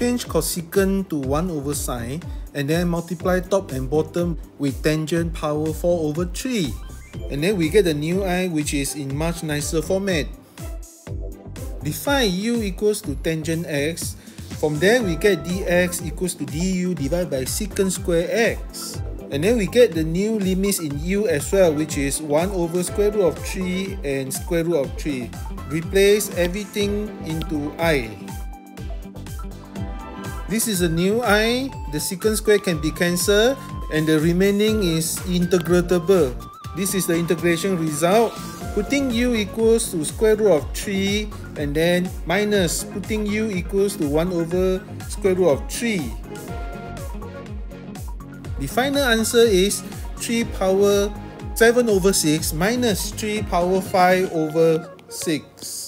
change cosecant to 1 over sine and then multiply top and bottom with tangent power 4 over 3. And then we get the new i which is in much nicer format. Define u equals to tangent x. From there we get dx equals to du divided by secant square x. And then we get the new limits in u as well which is 1 over square root of 3 and square root of 3. Replace everything into i. This is a new i, the secant square can be cancelled and the remaining is integratable. This is the integration result. Putting u equals to square root of 3 and then minus putting u equals to 1 over square root of 3. The final answer is 3 power 7 over 6 minus 3 power 5 over 6.